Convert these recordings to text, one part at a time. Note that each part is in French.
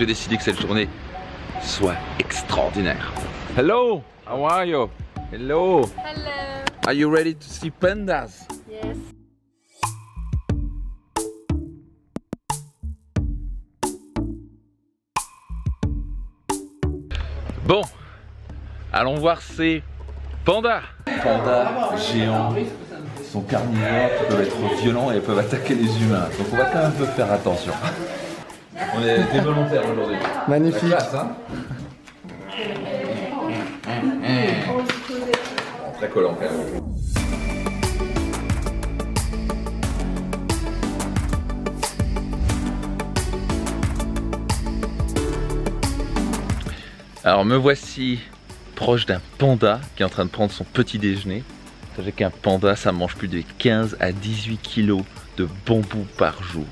j'ai décidé que cette journée soit extraordinaire. Hello, how are you? Hello. Hello. Are you ready to see pandas? Yes. Bon, allons voir ces pandas. Pandas géants, ils sont carnivores, ils peuvent être violents et ils peuvent attaquer les humains. Donc on va quand même un peu faire attention. On est des volontaires aujourd'hui. Magnifique. La classe, hein Très collant quand même. Alors me voici proche d'un panda qui est en train de prendre son petit déjeuner. Vous savez qu'un panda ça mange plus de 15 à 18 kilos de bambou par jour.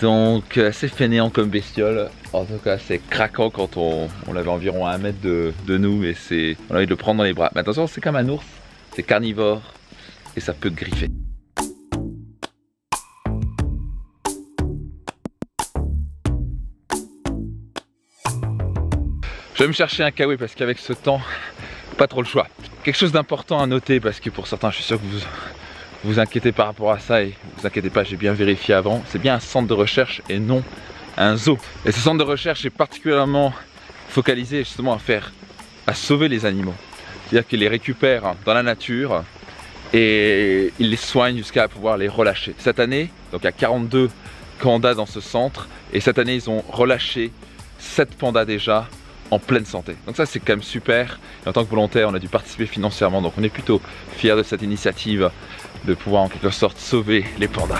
Donc assez fainéant comme bestiole. En tout cas c'est craquant quand on, l'avait environ à un mètre de, nous et c'est on a envie de le prendre dans les bras. Mais attention c'est comme un ours, c'est carnivore et ça peut griffer. Je vais me chercher un kawaii parce qu'avec ce temps, pas trop le choix. Quelque chose d'important à noter parce que pour certains, je suis sûr que vous vous inquiétez par rapport à ça et vous inquiétez pas, j'ai bien vérifié avant. C'est bien un centre de recherche et non un zoo. Et ce centre de recherche est particulièrement focalisé justement à faire, à sauver les animaux. C'est-à-dire qu'il les récupère dans la nature et il les soigne jusqu'à pouvoir les relâcher. Cette année, donc il y a 42 pandas dans ce centre et cette année ils ont relâché 7 pandas déjà en pleine santé. Donc ça c'est quand même super. Et en tant que volontaire, on a dû participer financièrement, donc on est plutôt fiers de cette initiative de pouvoir en quelque sorte sauver les pandas.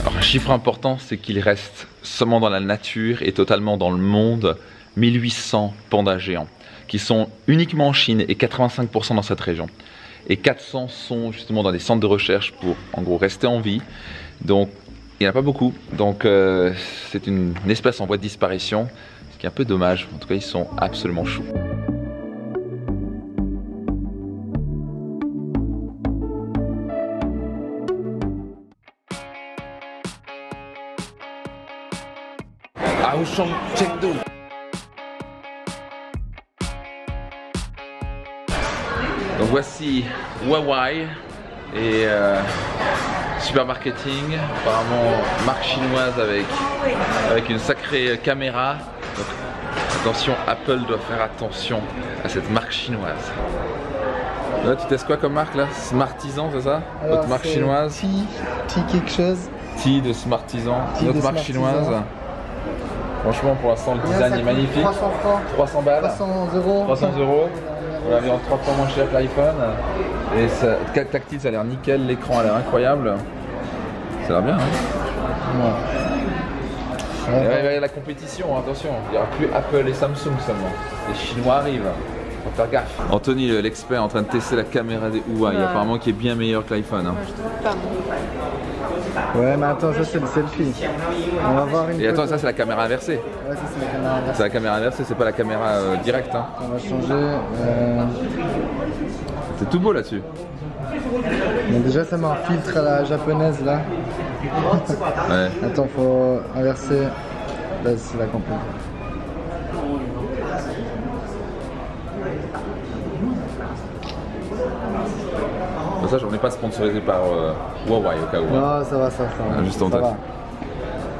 Alors un chiffre important, c'est qu'il reste seulement dans la nature et totalement dans le monde 1800 pandas géants qui sont uniquement en Chine et 85% dans cette région et 400 sont justement dans des centres de recherche pour en gros rester en vie. Donc il n'y en a pas beaucoup, donc euh, c'est une, espèce en voie de disparition, ce qui est un peu dommage. En tout cas, ils sont absolument choux. Voici Huawei et euh, super marketing, apparemment marque chinoise avec, avec une sacrée caméra. Donc, attention, Apple doit faire attention à cette marque chinoise. Là, tu testes quoi comme marque là? Smartisan, c'est ça? Alors, Votre marque chinoise? Ti, Ti quelque chose. T de Smartisan, Ti notre marque chinoise? Franchement, pour l'instant, le design est magnifique. 300 francs. 300 balles. 300 euros. 300 euros. On l'avait en 3 fois moins cher que l'iPhone. Et ça, tactile, ça a l'air nickel. L'écran a l'air incroyable. Ça a l'air bien. Hein Ouais. Il va y avoir la compétition, hein, attention. Il n'y aura plus Apple et Samsung seulement. Les Chinois arrivent. Faut faire gaffe. Anthony, le- l'expert, est en train de tester la caméra des Huawei, Ouais. apparemment qui est bien meilleure que l'iPhone. hein. Ouais, mais attends, ça c'est le selfie. On va voir une. Et attends, photo. ça c'est la caméra inversée. Ouais, ça c'est la caméra inversée. C'est la caméra inversée, c'est pas la caméra euh, directe. hein. On va changer. euh, C'est tout beau là-dessus. Mais déjà, ça met un filtre à la japonaise là. Ouais. Attends, faut inverser. Là, c'est la complète. Ça, j'en ai pas sponsorisé par euh, Huawei au cas où. hein. Ça va, ça, ça va. Ah, juste en tête.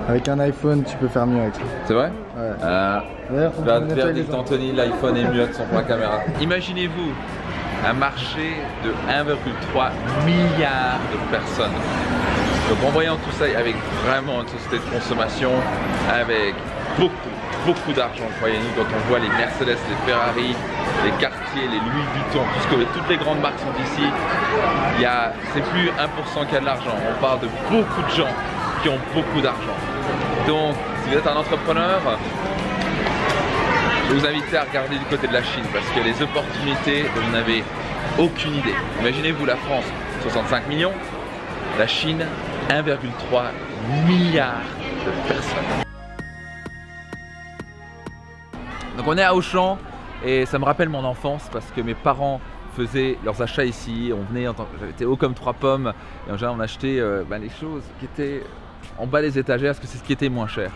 Avec un iPhone, tu peux faire mieux avec. C'est vrai Ouais. euh, D'ailleurs, Verdict. Anthony, l'iPhone est mieux avec son point caméra. Imaginez-vous un marché de 1,3 milliard de personnes. Donc en voyant tout ça avec vraiment une société de consommation, avec beaucoup, beaucoup d'argent, croyez-nous, quand on voit les Mercedes, les Ferrari, les Les Louis Vuitton, tout ce que toutes les grandes marques sont ici, c'est plus 1% qui a de l'argent, on parle de beaucoup de gens qui ont beaucoup d'argent. Donc, si vous êtes un entrepreneur, je vous inviter à regarder du côté de la Chine parce que les opportunités, vous n'avez aucune idée. Imaginez-vous la France, 65 millions, la Chine, 1,3 milliard de personnes. Donc on est à Auchan Et ça me rappelle mon enfance parce que mes parents faisaient leurs achats ici. On venait, j'étais haut comme trois pommes. Et en général, on achetait euh, bah, les choses qui étaient en bas des étagères parce que c'est ce qui était moins cher.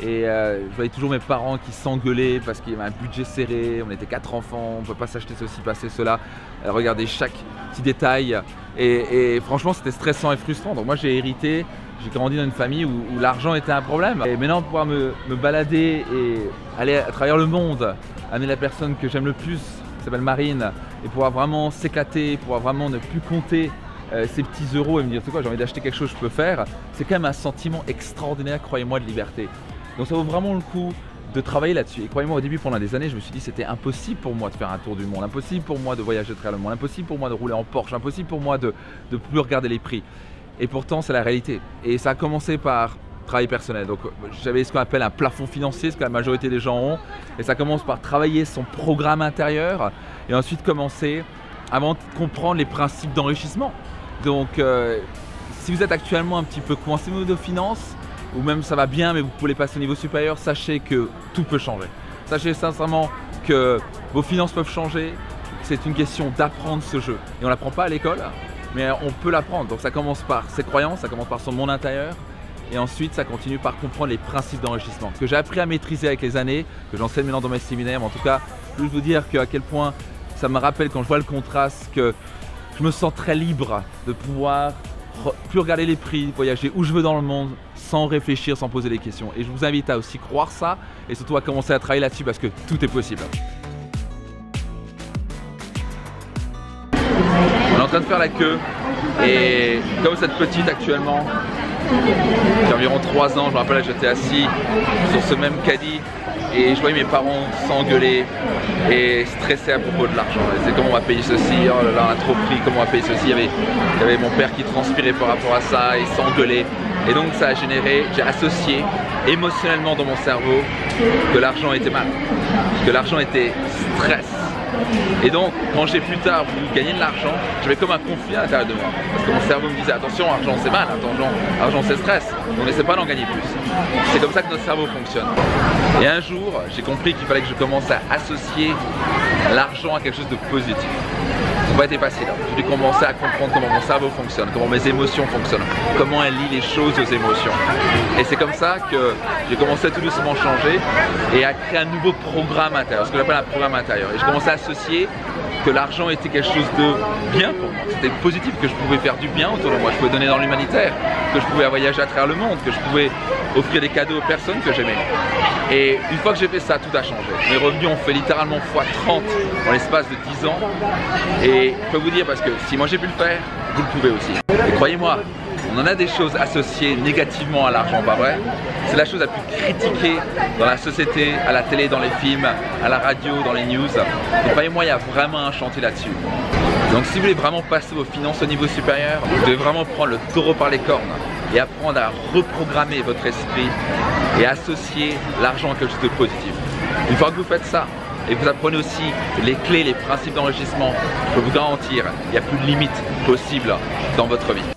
Et euh, je voyais toujours mes parents qui s'engueulaient parce qu'il y avait un budget serré, on était quatre enfants, on ne peut pas s'acheter ceci, passer cela. Euh, regarder chaque petit détail. Et, franchement, c'était stressant et frustrant. Donc moi, j'ai hérité, j'ai grandi dans une famille où, l'argent était un problème. Et maintenant, pouvoir me, balader et aller à travers le monde, amener la personne que j'aime le plus, qui s'appelle Marine, et pouvoir vraiment s'éclater, pouvoir vraiment ne plus compter euh, ces petits euros et me dire, tu quoi, j'ai envie d'acheter quelque chose, je peux faire, c'est quand même un sentiment extraordinaire, croyez-moi, de liberté. Donc ça vaut vraiment le coup de travailler là-dessus. Et croyez-moi, au début, pendant des années, je me suis dit c'était impossible pour moi de faire un tour du monde, impossible pour moi de voyager très le monde, impossible pour moi de rouler en Porsche, impossible pour moi de ne plus regarder les prix. Et pourtant, c'est la réalité. Et ça a commencé par travail personnel. Donc j'avais ce qu'on appelle un plafond financier, ce que la majorité des gens ont. Et ça commence par travailler son programme intérieur et ensuite commencer avant de comprendre les principes d'enrichissement. Donc euh, si vous êtes actuellement un petit peu coincé au niveau de finances, ou même ça va bien mais vous voulez passer au niveau supérieur, sachez que tout peut changer. Sachez sincèrement que vos finances peuvent changer, c'est une question d'apprendre ce jeu. Et on ne l'apprend pas à l'école, mais on peut l'apprendre. Donc ça commence par ses croyances, ça commence par son monde intérieur, et ensuite ça continue par comprendre les principes d'enrichissement, que j'ai appris à maîtriser avec les années, que j'enseigne maintenant dans mes séminaires, mais en tout cas, je veux vous dire à quel point ça me rappelle quand je vois le contraste que je me sens très libre de pouvoir plus regarder les prix, voyager où je veux dans le monde sans réfléchir, sans poser des questions. Et je vous invite à aussi croire ça et surtout à commencer à travailler là-dessus parce que tout est possible. De faire la queue et comme cette petite actuellement, qui environ 3 ans, je me rappelle j'étais assis sur ce même caddie et je voyais mes parents s'engueuler et stresser à propos de l'argent. C'est comment on va payer ceci, oh là là, on a trop pris, comment on va payer ceci? Il y, avait, y avait mon père qui transpirait par rapport à ça et s'engueulait. Et donc ça a généré, j'ai associé émotionnellement dans mon cerveau que l'argent était mal, que l'argent était stress. Et donc, quand j'ai plus tard voulu gagner de l'argent, j'avais comme un conflit à l'intérieur de moi. Parce que mon cerveau me disait attention, argent c'est mal, attention, argent c'est stress, on n'essaie pas d'en gagner plus. C'est comme ça que notre cerveau fonctionne. Et un jour, j'ai compris qu'il fallait que je commence à associer l'argent à quelque chose de positif. Ça n'a pas été facile. Hein. J'ai dû commencer à comprendre comment mon cerveau fonctionne, comment mes émotions fonctionnent, comment elle lie les choses aux émotions. Et c'est comme ça que j'ai commencé à tout doucement changer et à créer un nouveau programme intérieur, ce que j'appelle un programme intérieur. Et je commençais à que l'argent était quelque chose de bien pour moi, c'était positif, que je pouvais faire du bien autour de moi, je pouvais donner dans l'humanitaire, que je pouvais voyager à travers le monde, que je pouvais offrir des cadeaux aux personnes que j'aimais. Et une fois que j'ai fait ça, tout a changé. Mes revenus ont fait littéralement x30 dans l'espace de 10 ans. Et je peux vous dire, parce que si moi j'ai pu le faire, vous le pouvez aussi. Et croyez-moi, on en a des choses associées négativement à l'argent, pas vrai? C'est la chose la plus critiquée dans la société, à la télé, dans les films, à la radio, dans les news. Donc croyez-moi, il y a vraiment un chantier là-dessus. Donc si vous voulez vraiment passer vos finances au niveau supérieur, vous devez vraiment prendre le taureau par les cornes et apprendre à reprogrammer votre esprit et associer l'argent à quelque chose de positif. Une fois que vous faites ça, et vous apprenez aussi les clés, les principes d'enrichissement, je peux vous garantir, il n'y a plus de limites possibles dans votre vie.